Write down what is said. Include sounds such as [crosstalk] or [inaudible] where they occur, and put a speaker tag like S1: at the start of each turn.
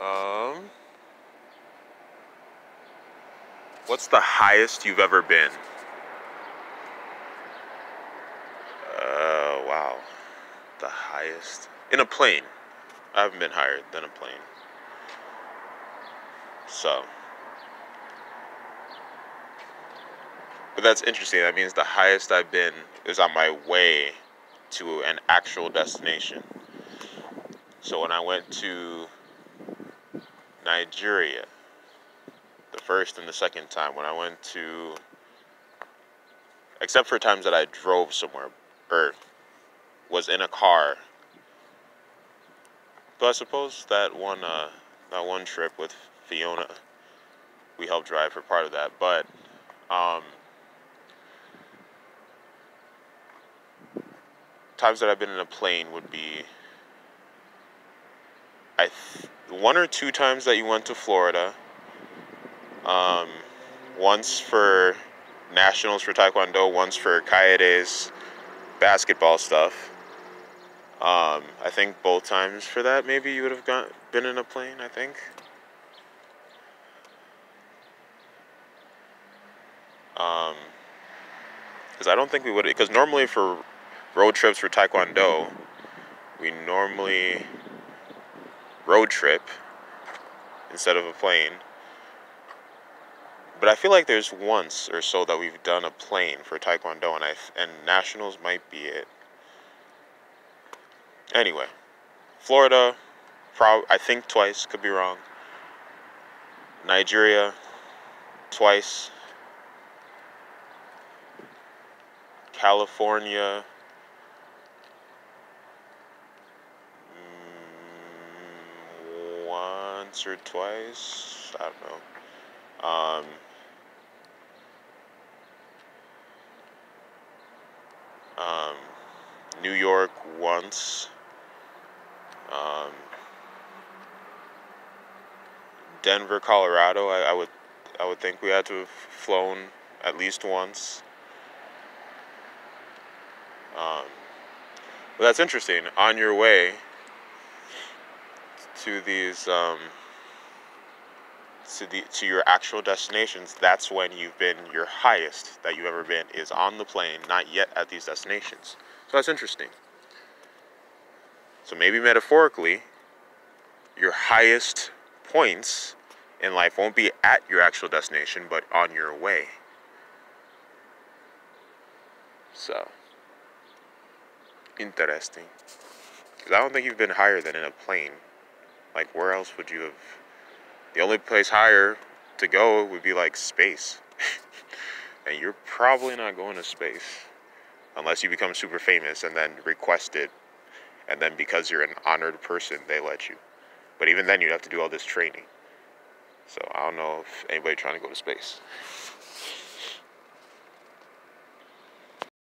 S1: Um, what's the highest you've ever been? Uh, wow. The highest in a plane. I haven't been higher than a plane. So, but that's interesting. That means the highest I've been is on my way to an actual destination. So when I went to Nigeria, the first and the second time, when I went to, except for times that I drove somewhere or was in a car. But I suppose that one, uh, that one trip with Fiona, we helped drive for part of that. But um, times that I've been in a plane would be I one or two times that you went to Florida. Um, once for nationals for Taekwondo, once for Kaede's basketball stuff. Um, I think both times for that, maybe you would have got, been in a plane, I think. Um, because I don't think we would, because normally for road trips for Taekwondo, we normally road trip instead of a plane. But I feel like there's once or so that we've done a plane for Taekwondo, and I and nationals might be it. Anyway, Florida, prob I think twice, could be wrong. Nigeria, twice. California, once or twice. I don't know. Um, um, New York once. Um, Denver, Colorado. I, I would, I would think we had to have flown at least once. Um, but that's interesting. On your way to these, um, to the to your actual destinations, that's when you've been your highest that you've ever been is on the plane, not yet at these destinations. So that's interesting. So maybe metaphorically, your highest points in life won't be at your actual destination, but on your way. So, interesting. Because I don't think you've been higher than in a plane. Like, where else would you have? The only place higher to go would be like space. [laughs] and you're probably not going to space unless you become super famous and then request it. And then because you're an honored person, they let you. But even then, you'd have to do all this training. So I don't know if anybody trying to go to space.